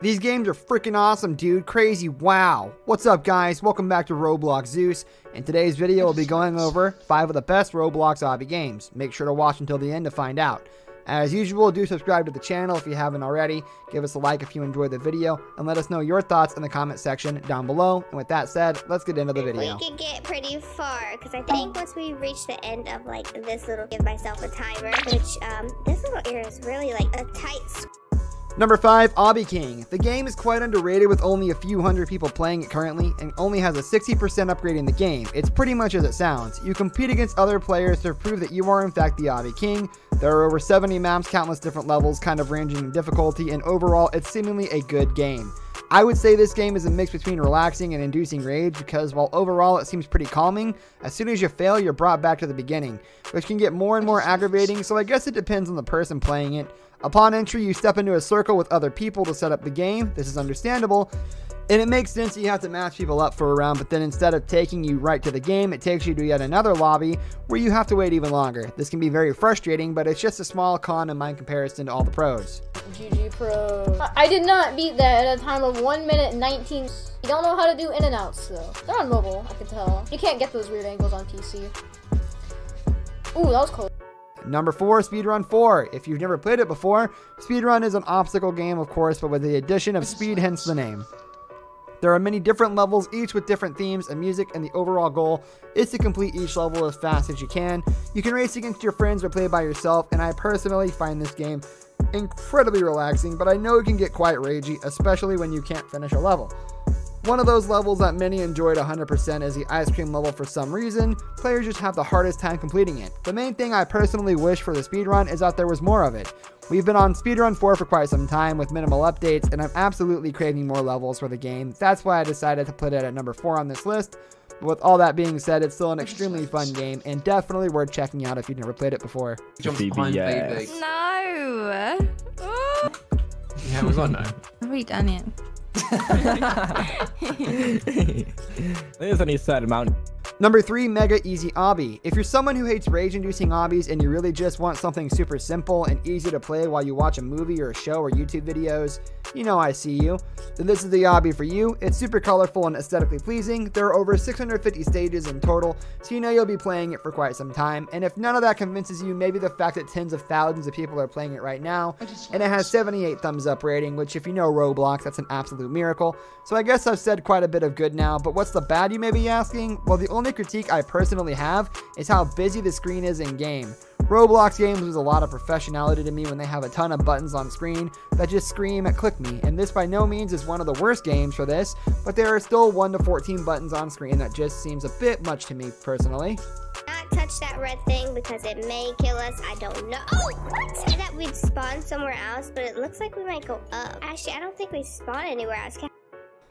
These games are freaking awesome, dude. Crazy. Wow. What's up, guys? Welcome back to Roblox Zeus. In today's video, we'll be going over 5 of the best Roblox obby games. Make sure to watch until the end to find out. As usual, do subscribe to the channel if you haven't already. Give us a like if you enjoyed the video, and let us know your thoughts in the comment section down below. And with that said, let's get into the video. We could get pretty far, because I think once we reach the end of like this little, give myself a timer, which um, this little area is really like a tight Number 5, Obby King. The game is quite underrated with only a few hundred people playing it currently and only has a 60% upgrade in the game. It's pretty much as it sounds. You compete against other players to prove that you are in fact the Obby King. There are over 70 maps, countless different levels, kind of ranging in difficulty, and overall it's seemingly a good game. I would say this game is a mix between relaxing and inducing rage because while overall it seems pretty calming, as soon as you fail you're brought back to the beginning, which can get more and more aggravating so I guess it depends on the person playing it. Upon entry you step into a circle with other people to set up the game, this is understandable, and it makes sense that you have to match people up for a round, but then instead of taking you right to the game, it takes you to yet another lobby where you have to wait even longer. This can be very frustrating, but it's just a small con in my comparison to all the pros. GG Pro. I did not beat that at a time of 1 minute 19. You don't know how to do in and outs though. They're on mobile, I can tell. You can't get those weird angles on PC. Ooh, that was close. Number 4, Speedrun 4. If you've never played it before, Speedrun is an obstacle game, of course, but with the addition of speed, hence the name. There are many different levels, each with different themes and music, and the overall goal is to complete each level as fast as you can. You can race against your friends or play by yourself, and I personally find this game incredibly relaxing, but I know it can get quite ragey, especially when you can't finish a level. One of those levels that many enjoyed 100% is the ice cream level for some reason, players just have the hardest time completing it. The main thing I personally wish for the speedrun is that there was more of it. We've been on Speedrun 4 for quite some time with minimal updates, and I'm absolutely craving more levels for the game. That's why I decided to put it at number 4 on this list. But with all that being said, it's still an extremely fun game, and definitely worth checking out if you've never played it before. BBS. No. Yeah, we got no. Have we done it? There's only a certain amount. Number 3, Mega Easy Obby. If you're someone who hates rage-inducing obbies and you really just want something super simple and easy to play while you watch a movie or a show or YouTube videos, you know I see you, then this is the obby for you. It's super colorful and aesthetically pleasing. There are over 650 stages in total, so you know you'll be playing it for quite some time. And if none of that convinces you, maybe the fact that tens of thousands of people are playing it right now, and it has 78 thumbs up rating, which if you know Roblox, that's an absolute miracle. So I guess I've said quite a bit of good now, but what's the bad you may be asking? Well, the only only critique I personally have is how busy the screen is in game. Roblox games lose a lot of professionality to me when they have a ton of buttons on screen that just scream at click me, and this by no means is one of the worst games for this, but there are still 1 to 14 buttons on screen that just seems a bit much to me personally. Not touch that red thing because it may kill us, I don't know. Oh, what? Say that we'd spawn somewhere else, but it looks like we might go up. Actually, I don't think we spawn anywhere else.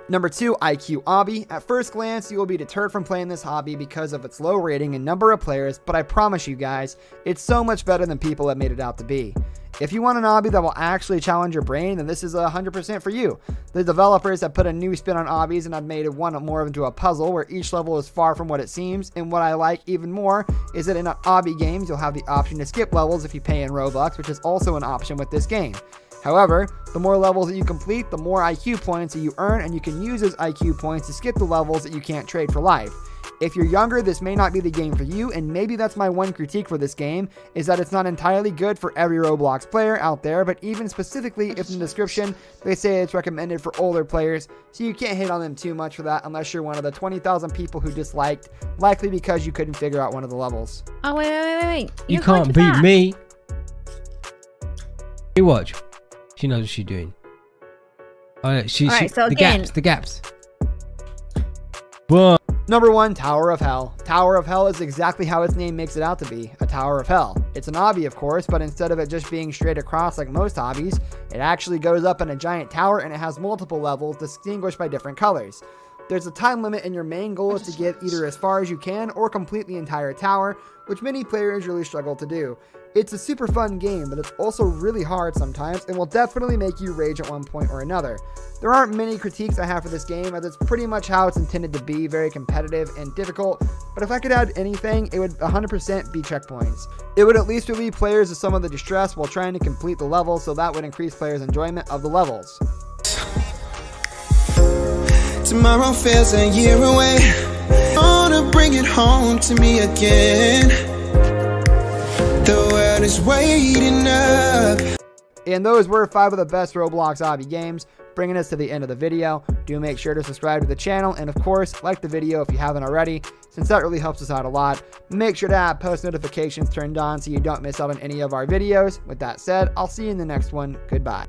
Number 2, IQ Obby. At first glance, you will be deterred from playing this obby because of its low rating and number of players, but I promise you guys, it's so much better than people have made it out to be. If you want an obby that will actually challenge your brain, then this is 100% for you. The developers have put a new spin on obbies and have made it one more into a puzzle where each level is far from what it seems. And what I like even more is that in obby games, you'll have the option to skip levels if you pay in Robux, which is also an option with this game. However, the more levels that you complete, the more IQ points that you earn, and you can use those IQ points to skip the levels that you can't trade for life. If you're younger, this may not be the game for you, and maybe that's my one critique for this game, is that it's not entirely good for every Roblox player out there, but even specifically if in the description they say it's recommended for older players, so you can't hit on them too much for that unless you're one of the 20,000 people who disliked, likely because you couldn't figure out one of the levels. Oh, wait, wait, wait, wait. You You're can't beat back. me. You watch. She knows what she's doing. Oh, she, she, Alright, so the again- gaps, the gaps. Boom. Number 1, Tower of Hell. Tower of Hell is exactly how its name makes it out to be, a Tower of Hell. It's an obby, of course, but instead of it just being straight across like most obbies, it actually goes up in a giant tower and it has multiple levels distinguished by different colors. There's a time limit and your main goal is to get either as far as you can or complete the entire tower, which many players really struggle to do. It's a super fun game, but it's also really hard sometimes and will definitely make you rage at one point or another. There aren't many critiques I have for this game as it's pretty much how it's intended to be, very competitive and difficult, but if I could add anything, it would 100% be checkpoints. It would at least relieve players of some of the distress while trying to complete the level so that would increase players' enjoyment of the levels. Tomorrow feels a year away. Wanna bring it home to me again. The world is waiting up. And those were five of the best Roblox obby games, bringing us to the end of the video. Do make sure to subscribe to the channel, and of course, like the video if you haven't already, since that really helps us out a lot. Make sure to have post notifications turned on so you don't miss out on any of our videos. With that said, I'll see you in the next one. Goodbye.